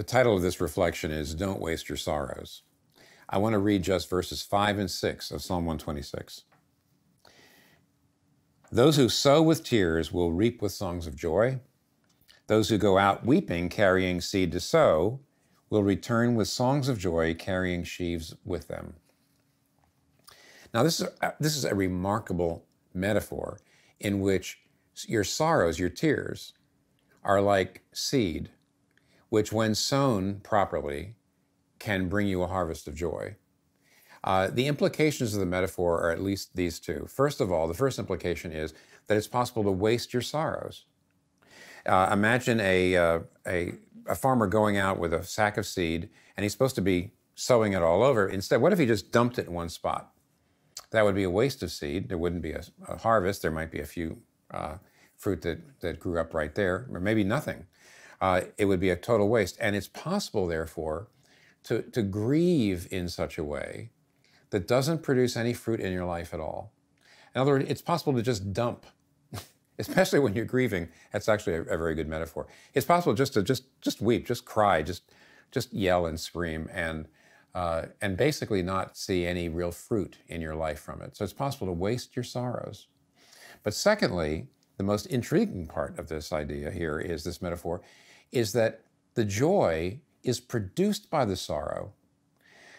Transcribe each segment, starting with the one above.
The title of this reflection is Don't Waste Your Sorrows. I want to read just verses 5 and 6 of Psalm 126. Those who sow with tears will reap with songs of joy. Those who go out weeping, carrying seed to sow, will return with songs of joy, carrying sheaves with them. Now, this is a, this is a remarkable metaphor in which your sorrows, your tears, are like seed, which, when sown properly, can bring you a harvest of joy. Uh, the implications of the metaphor are at least these two. First of all, the first implication is that it's possible to waste your sorrows. Uh, imagine a, uh, a, a farmer going out with a sack of seed and he's supposed to be sowing it all over. Instead, what if he just dumped it in one spot? That would be a waste of seed. There wouldn't be a, a harvest. There might be a few uh, fruit that, that grew up right there, or maybe nothing. Uh, it would be a total waste. And it's possible, therefore, to, to grieve in such a way that doesn't produce any fruit in your life at all. In other words, it's possible to just dump, especially when you're grieving. That's actually a, a, very good metaphor. It's possible just to just just weep, just cry, just just yell and scream, and uh, and basically not see any real fruit in your life from it. So it's possible to waste your sorrows. But secondly, the most intriguing part of this idea here is this metaphor, is that the joy is produced by the sorrow.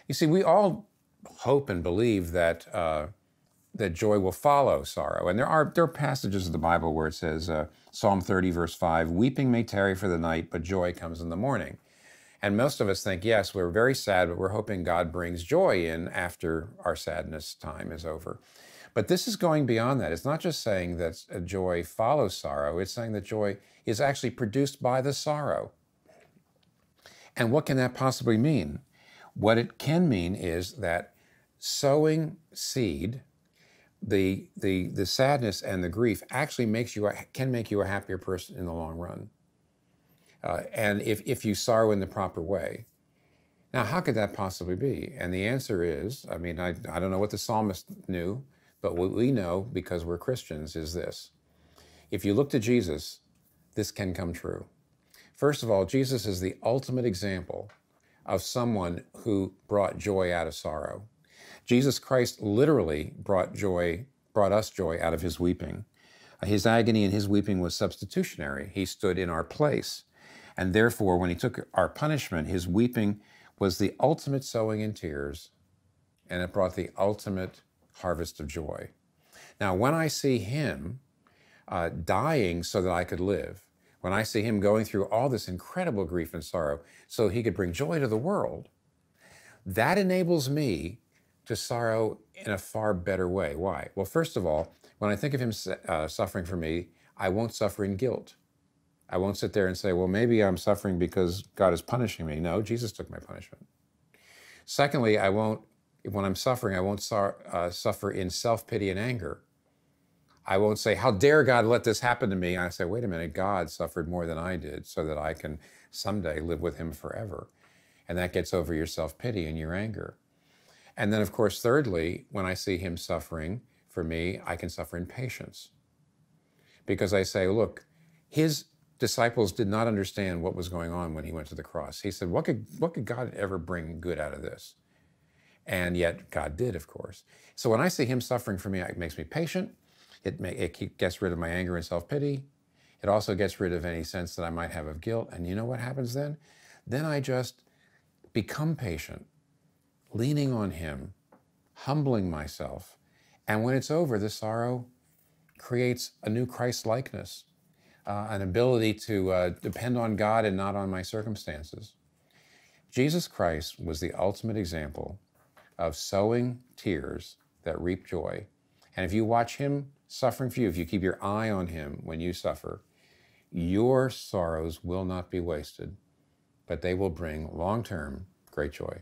You see, we all hope and believe that uh, that joy will follow sorrow, and there are there are passages of the Bible where it says uh, Psalm 30 verse 5, "Weeping may tarry for the night, but joy comes in the morning." And most of us think, yes, we're very sad, but we're hoping God brings joy in after our sadness time is over. But this is going beyond that. It's not just saying that joy follows sorrow, it's saying that joy is actually produced by the sorrow. And what can that possibly mean? What it can mean is that sowing seed, the, the, the sadness and the grief actually makes you, can make you a happier person in the long run. Uh, and if, if you sorrow in the proper way. Now, how could that possibly be? And the answer is I mean, I, I don't know what the psalmist knew, but what we know because we're Christians is this. If you look to Jesus, this can come true. First of all, Jesus is the ultimate example of someone who brought joy out of sorrow. Jesus Christ literally brought joy, brought us joy out of his weeping. His agony and his weeping was substitutionary. He stood in our place. And therefore, when he took our punishment, his weeping was the ultimate sowing in tears, and it brought the ultimate harvest of joy. Now, when I see him uh, dying so that I could live, when I see him going through all this incredible grief and sorrow so he could bring joy to the world, that enables me to sorrow in a far better way. Why? Well, first of all, when I think of him uh, suffering for me, I won't suffer in guilt. I won't sit there and say, well, maybe I'm suffering because God is punishing me. No, Jesus took my punishment. Secondly, I won't, when I'm suffering, I won't uh, suffer in self pity and anger. I won't say, How dare God let this happen to me? I say, Wait a minute, God suffered more than I did so that I can someday live with Him forever. And that gets over your self pity and your anger. And then, of course, thirdly, when I see Him suffering for me, I can suffer in patience. Because I say, Look, His disciples did not understand what was going on when He went to the cross. He said, What could, what could God ever bring good out of this? And yet, God did, of course. So when I see Him suffering for me, it makes me patient it, may, it gets rid of my anger and self pity. It also gets rid of any sense that I might have of guilt. And you know what happens then? Then I just become patient, leaning on Him, humbling myself. And when it's over, the sorrow creates a new Christ likeness, uh, an ability to uh, depend on God and not on my circumstances. Jesus Christ was the ultimate example of sowing tears that reap joy. And if you watch him suffering for you, if you keep your eye on Him when you suffer, your sorrows will not be wasted, but they will bring long term great joy.